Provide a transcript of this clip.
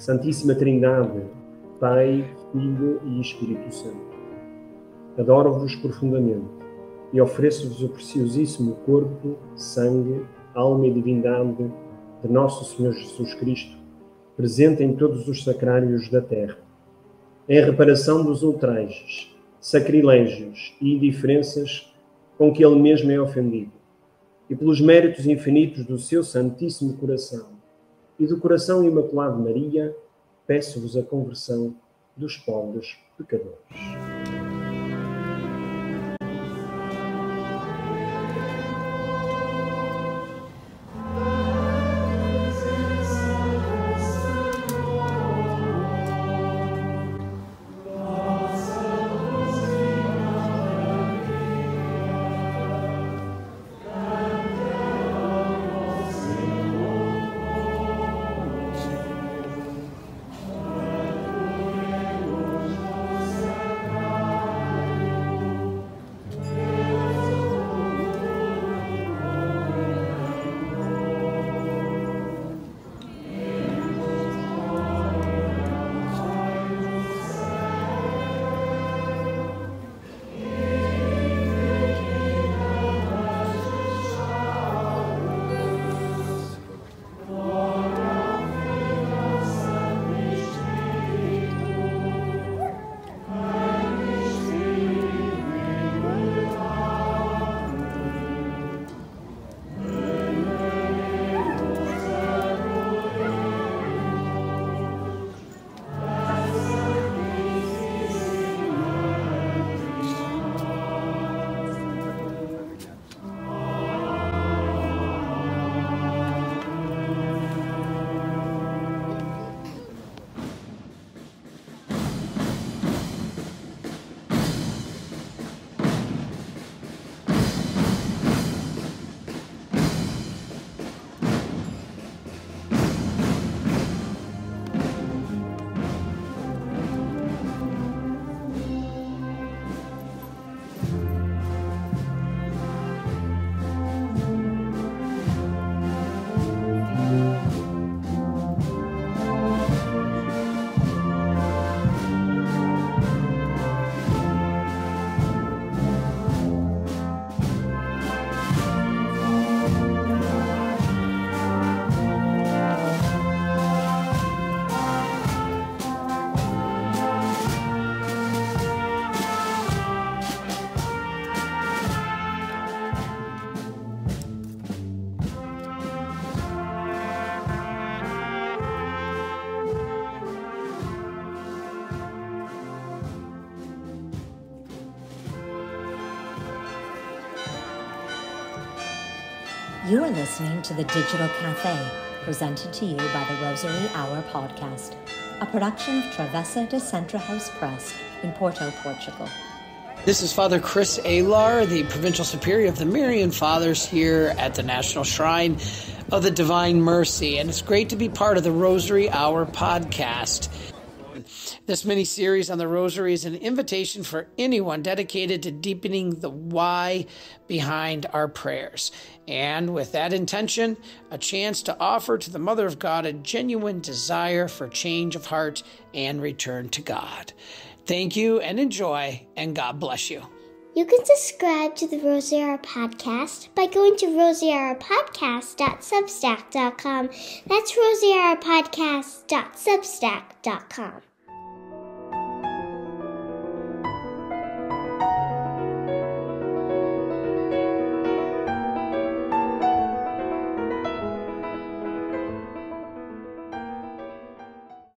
Santíssima Trindade, Pai, Filho e Espírito Santo. Adoro-vos profundamente e ofereço-vos o preciosíssimo corpo, sangue, alma e divindade de nosso Senhor Jesus Cristo, presente em todos os sacrários da terra, em reparação dos ultrajes, sacrilégios e indiferenças com que ele mesmo é ofendido, e pelos méritos infinitos do seu Santíssimo Coração e do Coração Imaculado de Maria, peço-vos a conversão dos pobres pecadores. You are listening to the Digital Cafe, presented to you by the Rosary Hour podcast, a production of Travessa de Centro House Press in Porto, Portugal. This is Father Chris Alar, the Provincial Superior of the Marian Fathers here at the National Shrine of the Divine Mercy, and it's great to be part of the Rosary Hour podcast. This mini series on the Rosary is an invitation for anyone dedicated to deepening the why behind our prayers. And with that intention, a chance to offer to the Mother of God a genuine desire for change of heart and return to God. Thank you and enjoy, and God bless you. You can subscribe to the Rosary Hour podcast by going to rosaryhourpodcast.substack.com. That's rosaryhourpodcast.substack.com.